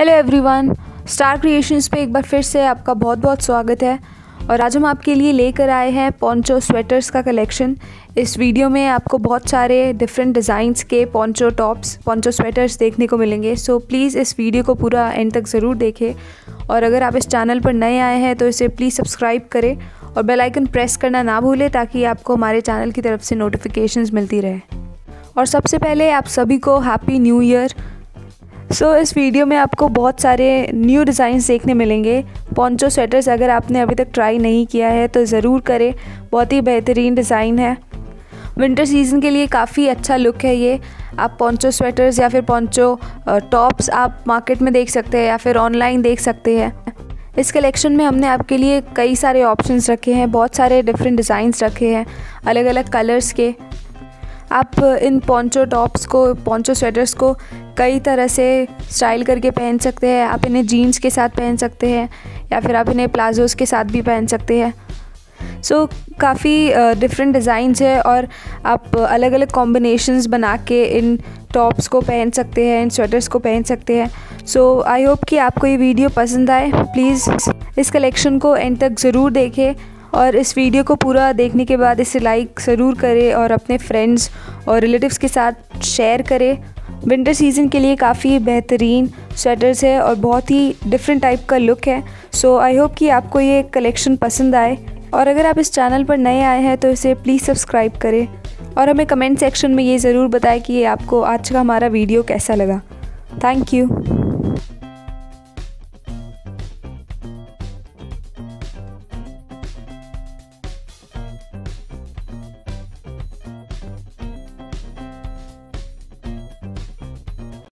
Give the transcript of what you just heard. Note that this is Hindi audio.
हेलो एवरीवन स्टार क्रिएशंस पे एक बार फिर से आपका बहुत बहुत स्वागत है। और आज हम आपके लिए लेकर आए हैं पॉन्चो स्वेटर्स का कलेक्शन इस वीडियो में आपको बहुत सारे डिफरेंट डिज़ाइंस के पॉन्चो टॉप्स पॉन्चो स्वेटर्स देखने को मिलेंगे। सो so, प्लीज़ इस वीडियो को पूरा एंड तक ज़रूर देखें। और अगर आप इस चैनल पर नए आए हैं तो इसे प्लीज़ सब्सक्राइब करें और बेल आइकन प्रेस करना ना भूलें ताकि आपको हमारे चैनल की तरफ़ से नोटिफिकेशंस मिलती रहे। और सबसे पहले आप सभी को happy new year so so, इस वीडियो में आपको बहुत सारे न्यू डिज़ाइंस देखने मिलेंगे। पॉन्चो स्वेटर्स अगर आपने अभी तक ट्राई नहीं किया है तो ज़रूर करें। बहुत ही बेहतरीन डिज़ाइन है। विंटर सीज़न के लिए काफ़ी अच्छा लुक है ये। आप पॉन्चो स्वेटर्स या फिर पॉन्चो टॉप्स आप मार्केट में देख सकते हैं या फिर ऑनलाइन देख सकते हैं। इस कलेक्शन में हमने आपके लिए कई सारे ऑप्शंस रखे हैं। बहुत सारे डिफरेंट डिज़ाइंस रखे हैं अलग अलग कलर्स के। आप इन पॉन्चो टॉप्स को पॉन्चो स्वेटर्स को कई तरह से स्टाइल करके पहन सकते हैं। आप इन्हें जीन्स के साथ पहन सकते हैं या फिर आप इन्हें प्लाजोज़ के साथ भी पहन सकते हैं। सो so, काफ़ी डिफरेंट डिज़ाइंस है और आप अलग अलग कॉम्बिनेशंस बना के इन टॉप्स को पहन सकते हैं इन स्वेटर्स को पहन सकते हैं। सो आई होप कि आपको ये वीडियो पसंद आए। प्लीज़ इस कलेक्शन को एंड तक ज़रूर देखें और इस वीडियो को पूरा देखने के बाद इसे लाइक ज़रूर करें और अपने फ्रेंड्स और रिलेटिव्स के साथ शेयर करें। विंटर सीज़न के लिए काफ़ी बेहतरीन स्वेटर्स है और बहुत ही डिफरेंट टाइप का लुक है। सो आई होप कि आपको ये कलेक्शन पसंद आए। और अगर आप इस चैनल पर नए आए हैं तो इसे प्लीज़ सब्सक्राइब करें। और हमें कमेंट सेक्शन में ये ज़रूर बताएँ कि आपको आज का हमारा वीडियो कैसा लगा। Thank you